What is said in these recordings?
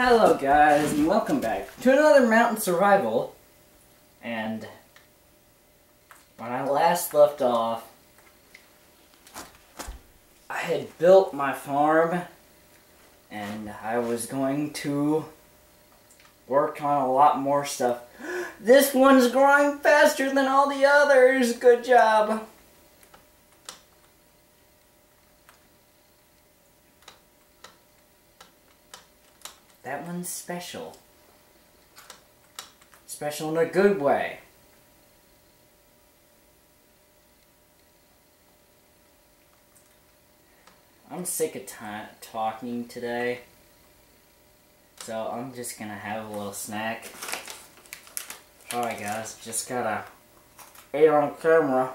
Hello guys, and welcome back to another Mountain Survival. And when I last left off, I had built my farm and I was going to work on a lot more stuff. This one's growing faster than all the others. Good job. That one's special. Special in a good way. I'm sick of talking today. So I'm just gonna have a little snack. Alright guys, just gotta eat on camera.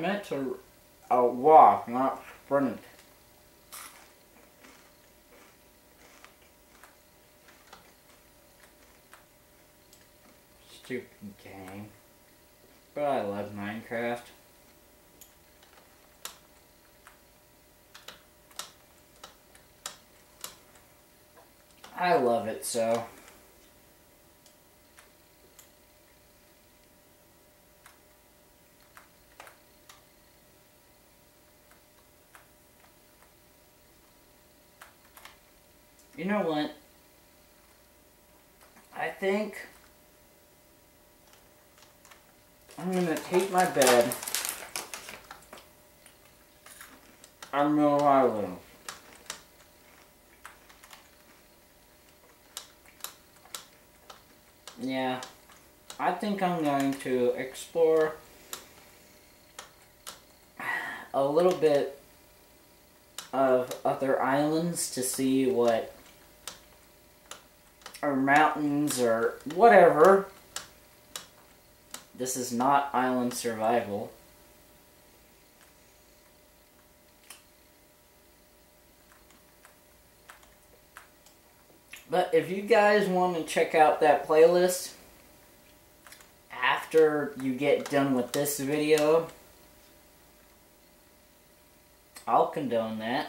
Meant to uh, walk, not sprint. Stupid game. But I love Minecraft. I love it so. You know what? I think I'm gonna take my bed on Mill Island. Yeah, I think I'm going to explore a little bit of other islands to see what or mountains or whatever. This is not island survival. But if you guys want to check out that playlist after you get done with this video, I'll condone that.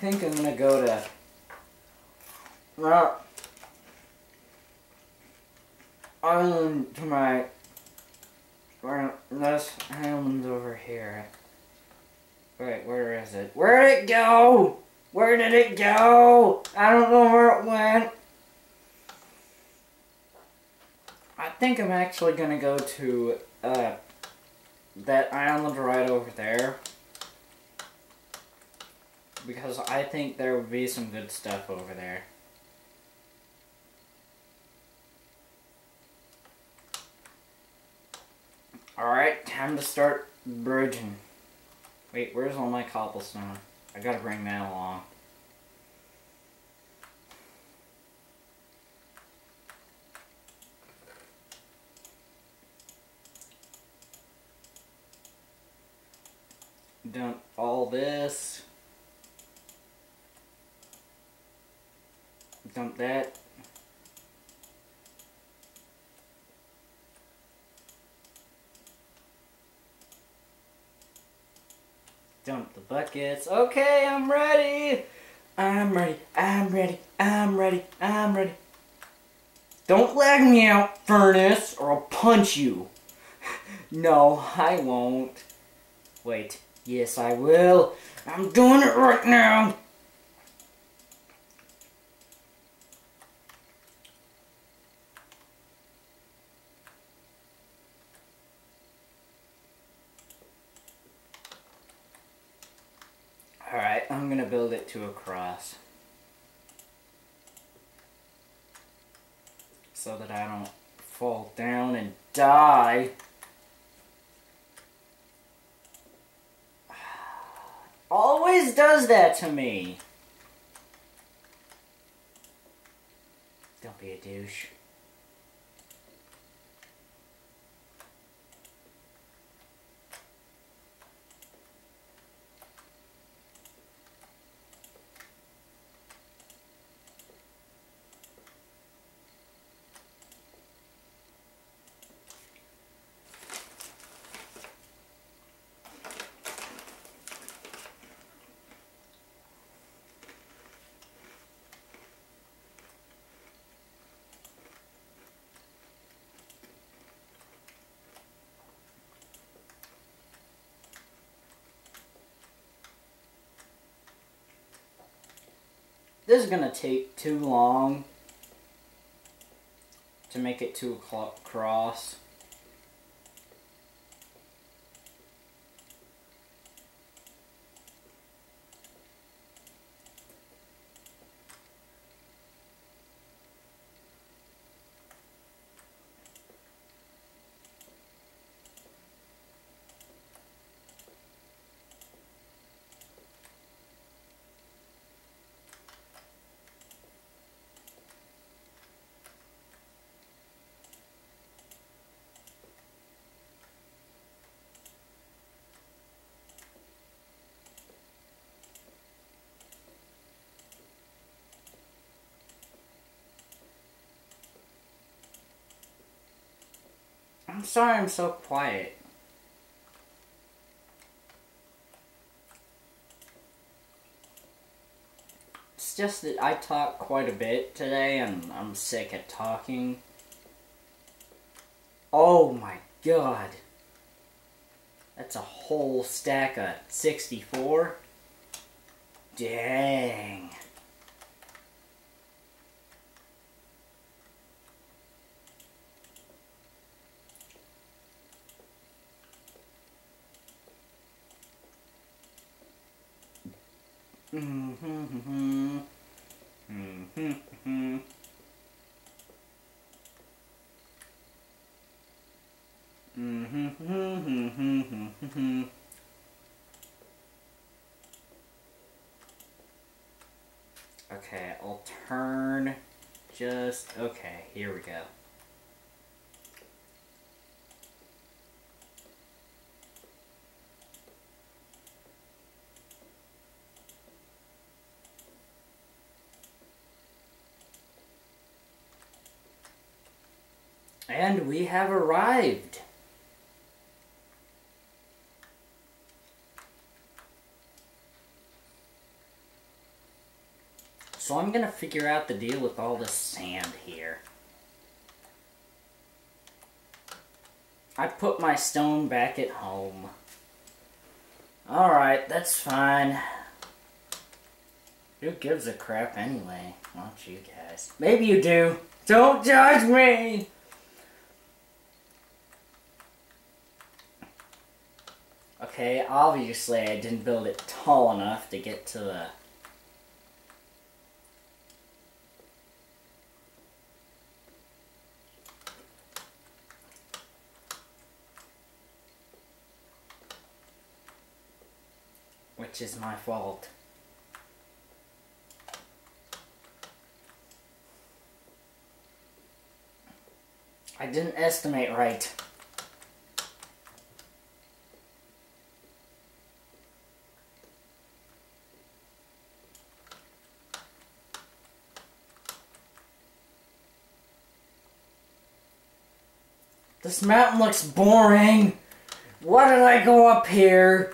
Think I'm gonna go to. Well, island to my. Where this island's over here. Wait, where is it? Where did it go? Where did it go? I don't know where it went. I think I'm actually gonna go to uh, that island right over there because I think there would be some good stuff over there. Alright, time to start bridging. Wait, where's all my cobblestone? I gotta bring that along. Dump all this. Dump that. Dump the buckets. Okay, I'm ready. I'm ready. I'm ready. I'm ready. I'm ready. Don't lag me out, furnace, or I'll punch you. no, I won't. Wait. Yes, I will. I'm doing it right now. I'm going to build it cross. So that I don't fall down and die. Always does that to me. Don't be a douche. This is gonna take too long to make it to a cross. I'm sorry I'm so quiet. It's just that I talk quite a bit today and I'm sick of talking. Oh my god. That's a whole stack of 64. Dang. Okay, I'll turn just okay, here we go. And we have arrived. So I'm going to figure out the deal with all this sand here. I put my stone back at home. Alright, that's fine. Who gives a crap anyway? Not you guys. Maybe you do. Don't judge me! Okay, obviously I didn't build it tall enough to get to the... Which is my fault. I didn't estimate right. This mountain looks boring. Why did I go up here?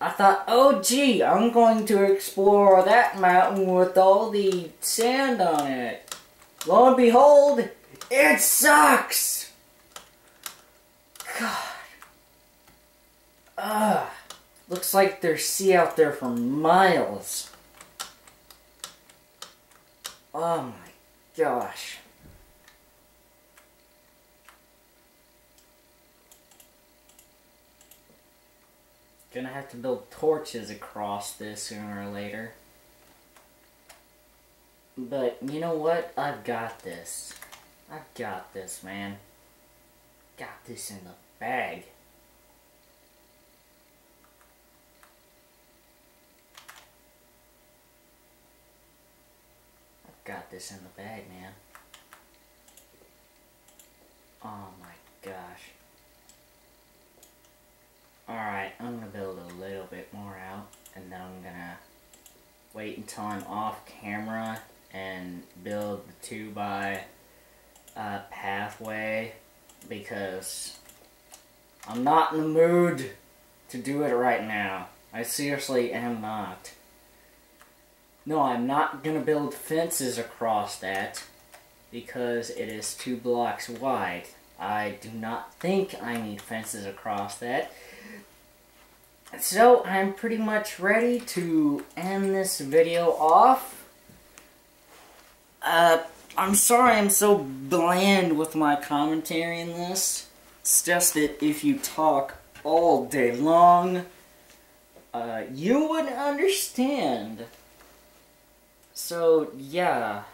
I thought, oh gee, I'm going to explore that mountain with all the sand on it. Lo and behold, it sucks! God. Ugh. Looks like there's sea out there for miles. Oh my gosh. Gonna have to build torches across this sooner or later. But you know what? I've got this. I've got this, man. Got this in the bag. I've got this in the bag, man. Oh my gosh. Alright, I'm going to build a little bit more out, and then I'm going to wait until I'm off camera and build the 2 by uh, pathway because I'm not in the mood to do it right now. I seriously am not. No, I'm not going to build fences across that because it is two blocks wide. I do not think I need fences across that so I'm pretty much ready to end this video off. Uh, I'm sorry I'm so bland with my commentary in this. It's just that if you talk all day long, uh, you would understand. So, yeah.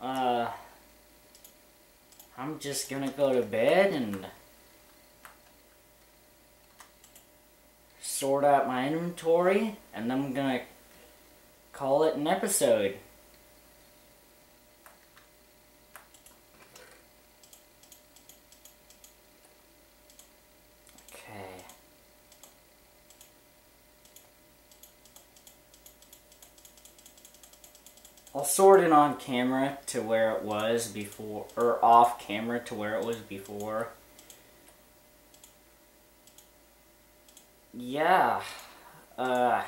Uh, I'm just gonna go to bed and sort out my inventory, and then I'm gonna call it an episode. Okay. I'll sort it on camera to where it was before, or off camera to where it was before. Yeah. Uh.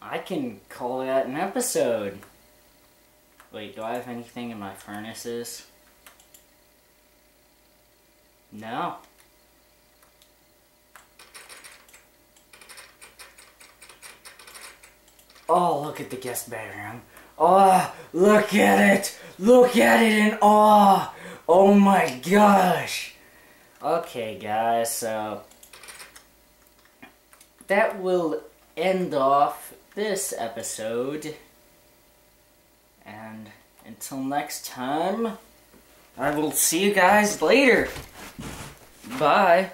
I can call that an episode. Wait, do I have anything in my furnaces? No. Oh, look at the guest bedroom. Oh, look at it. Look at it in awe. Oh my gosh. Okay, guys, so that will end off this episode. And until next time, I will see you guys later. Bye.